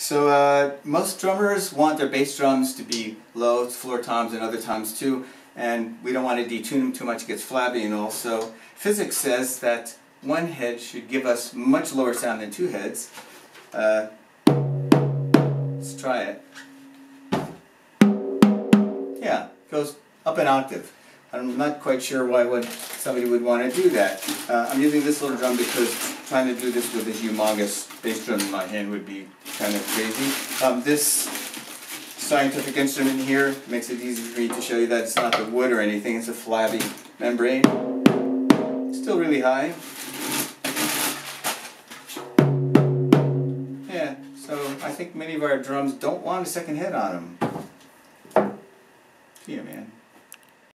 So uh, most drummers want their bass drums to be low, floor toms and other toms too, and we don't want to detune them too much, it gets flabby and all. So physics says that one head should give us much lower sound than two heads. Uh, let's try it. Yeah, goes up an octave. I'm not quite sure why would somebody would want to do that. Uh, I'm using this little drum because trying to do this with a humongous bass drum in my hand would be kind of crazy. Um, this scientific instrument here makes it easy for me to show you that it's not the wood or anything, it's a flabby membrane. Still really high. Yeah, so I think many of our drums don't want a second head on them. Yeah, man.